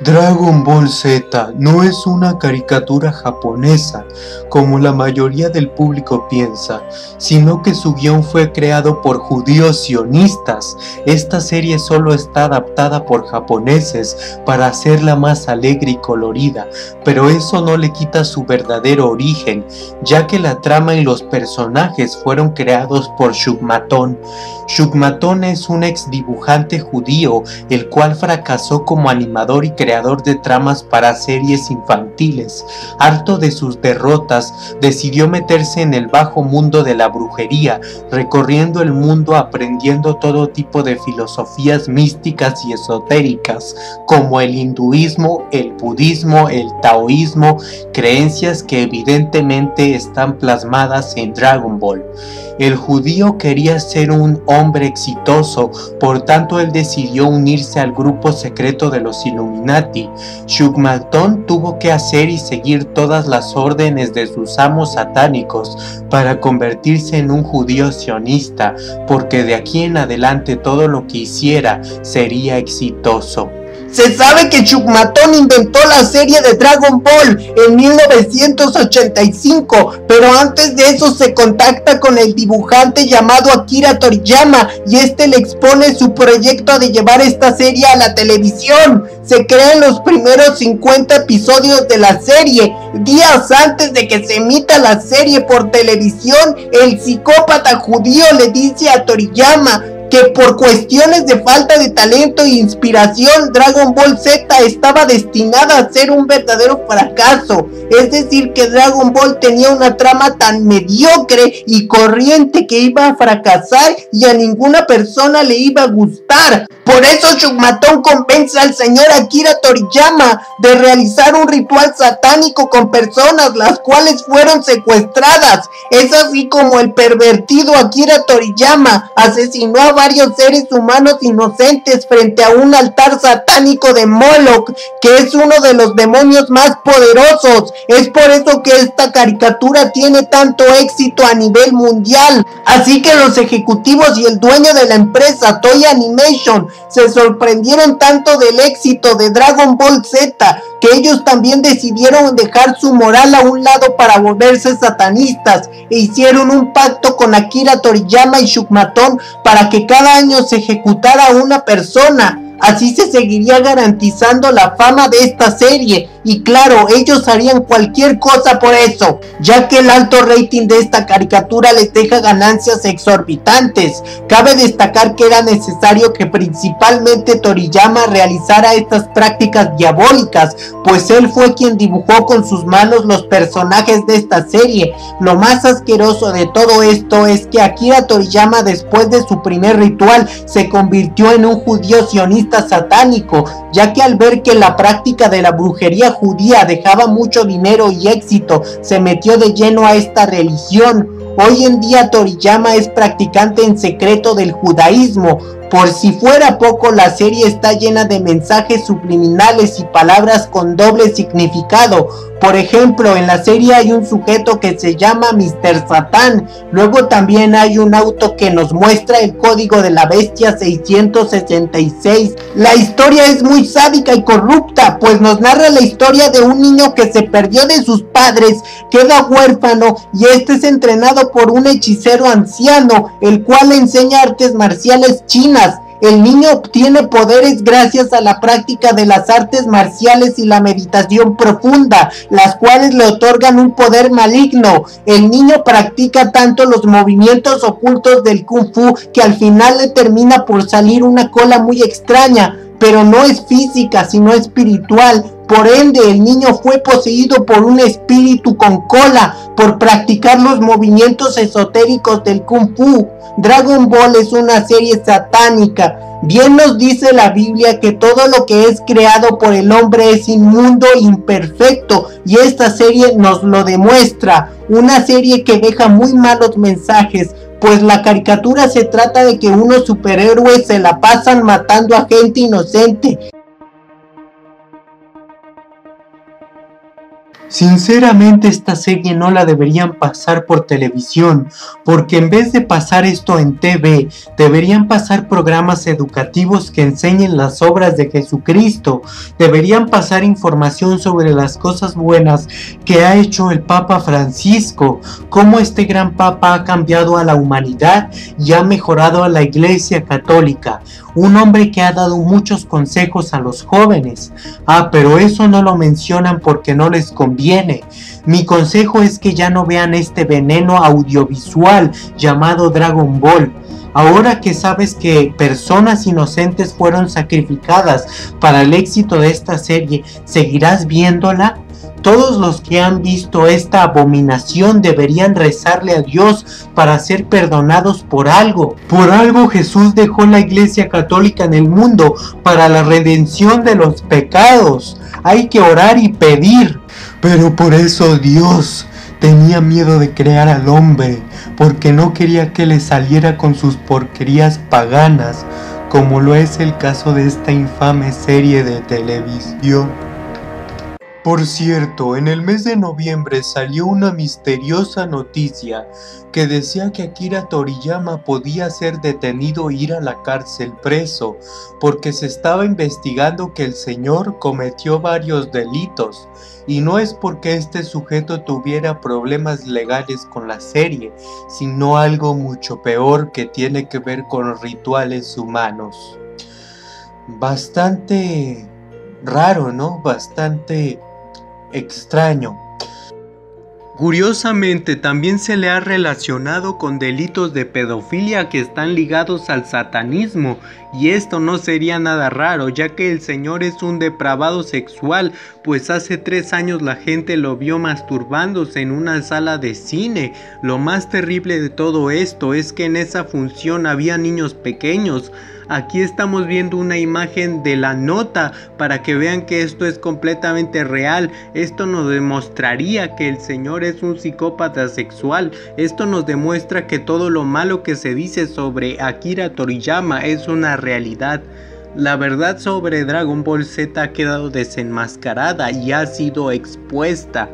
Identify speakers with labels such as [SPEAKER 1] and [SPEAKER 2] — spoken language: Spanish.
[SPEAKER 1] Dragon Ball Z no es una caricatura japonesa, como la mayoría del público piensa, sino que su guion fue creado por judíos sionistas. Esta serie solo está adaptada por japoneses para hacerla más alegre y colorida, pero eso no le quita su verdadero origen, ya que la trama y los personajes fueron creados por Shugmaton. Shugmaton es un ex dibujante judío, el cual fracasó como animador y creador de tramas para series infantiles. Harto de sus derrotas, decidió meterse en el bajo mundo de la brujería, recorriendo el mundo aprendiendo todo tipo de filosofías místicas y esotéricas, como el hinduismo, el budismo, el taoísmo, creencias que evidentemente están plasmadas en Dragon Ball. El judío quería ser un hombre exitoso, por tanto él decidió unirse al grupo secreto de los Illuminati. Shugmaton tuvo que hacer y seguir todas las órdenes de sus amos satánicos para convertirse en un judío sionista, porque de aquí en adelante todo lo que hiciera sería exitoso.
[SPEAKER 2] Se sabe que Chukmaton inventó la serie de Dragon Ball en 1985, pero antes de eso se contacta con el dibujante llamado Akira Toriyama y este le expone su proyecto de llevar esta serie a la televisión. Se crean los primeros 50 episodios de la serie. Días antes de que se emita la serie por televisión, el psicópata judío le dice a Toriyama por cuestiones de falta de talento e inspiración Dragon Ball Z estaba destinada a ser un verdadero fracaso. Es decir, que Dragon Ball tenía una trama tan mediocre y corriente que iba a fracasar y a ninguna persona le iba a gustar. Por eso Shugmaton convence al señor Akira Toriyama de realizar un ritual satánico con personas las cuales fueron secuestradas. Es así como el pervertido Akira Toriyama asesinó a varios seres humanos inocentes frente a un altar satánico de Moloch, que es uno de los demonios más poderosos. Es por eso que esta caricatura tiene tanto éxito a nivel mundial. Así que los ejecutivos y el dueño de la empresa Toy Animation se sorprendieron tanto del éxito de Dragon Ball Z ellos también decidieron dejar su moral a un lado para volverse satanistas e hicieron un pacto con Akira Toriyama y Shukmaton para que cada año se ejecutara una persona. Así se seguiría garantizando la fama de esta serie y claro, ellos harían cualquier cosa por eso, ya que el alto rating de esta caricatura les deja ganancias exorbitantes. Cabe destacar que era necesario que principalmente Toriyama realizara estas prácticas diabólicas, pues él fue quien dibujó con sus manos los personajes de esta serie. Lo más asqueroso de todo esto es que Akira Toriyama después de su primer ritual se convirtió en un judío sionista satánico, ya que al ver que la práctica de la brujería judía dejaba mucho dinero y éxito, se metió de lleno a esta religión. Hoy en día Toriyama es practicante en secreto del judaísmo, por si fuera poco, la serie está llena de mensajes subliminales y palabras con doble significado. Por ejemplo, en la serie hay un sujeto que se llama Mr. Satan. Luego también hay un auto que nos muestra el código de la bestia 666. La historia es muy sádica y corrupta, pues nos narra la historia de un niño que se perdió de sus padres, queda huérfano y este es entrenado por un hechicero anciano, el cual le enseña artes marciales chinas el niño obtiene poderes gracias a la práctica de las artes marciales y la meditación profunda, las cuales le otorgan un poder maligno. El niño practica tanto los movimientos ocultos del kung fu que al final le termina por salir una cola muy extraña, pero no es física, sino espiritual. Por ende, el niño fue poseído por un espíritu con cola por practicar los movimientos esotéricos del kung fu. Dragon Ball es una serie satánica. Bien nos dice la Biblia que todo lo que es creado por el hombre es inmundo imperfecto y esta serie nos lo demuestra. Una serie que deja muy malos mensajes, pues la caricatura se trata de que unos superhéroes se la pasan matando a gente inocente
[SPEAKER 1] Sinceramente esta serie no la deberían pasar por televisión, porque en vez de pasar esto en TV, deberían pasar programas educativos que enseñen las obras de Jesucristo, deberían pasar información sobre las cosas buenas que ha hecho el Papa Francisco, cómo este gran Papa ha cambiado a la humanidad y ha mejorado a la Iglesia Católica, un hombre que ha dado muchos consejos a los jóvenes. Ah, pero eso no lo mencionan porque no les conviene. Mi consejo es que ya no vean este veneno audiovisual llamado Dragon Ball. Ahora que sabes que personas inocentes fueron sacrificadas para el éxito de esta serie, ¿seguirás viéndola? Todos los que han visto esta abominación deberían rezarle a Dios para ser perdonados por algo. Por algo Jesús dejó la iglesia católica en el mundo para la redención de los pecados. Hay que orar y pedir. Pero por eso Dios tenía miedo de crear al hombre, porque no quería que le saliera con sus porquerías paganas, como lo es el caso de esta infame serie de televisión. Por cierto, en el mes de noviembre salió una misteriosa noticia que decía que Akira Toriyama podía ser detenido e ir a la cárcel preso porque se estaba investigando que el señor cometió varios delitos y no es porque este sujeto tuviera problemas legales con la serie, sino algo mucho peor que tiene que ver con rituales humanos. Bastante raro, ¿no? Bastante extraño. Curiosamente, también se le ha relacionado con delitos de pedofilia que están ligados al satanismo, y esto no sería nada raro, ya que el señor es un depravado sexual, pues hace tres años la gente lo vio masturbándose en una sala de cine. Lo más terrible de todo esto es que en esa función había niños pequeños, Aquí estamos viendo una imagen de la nota para que vean que esto es completamente real. Esto nos demostraría que el señor es un psicópata sexual. Esto nos demuestra que todo lo malo que se dice sobre Akira Toriyama es una realidad. La verdad sobre Dragon Ball Z ha quedado desenmascarada y ha sido expuesta.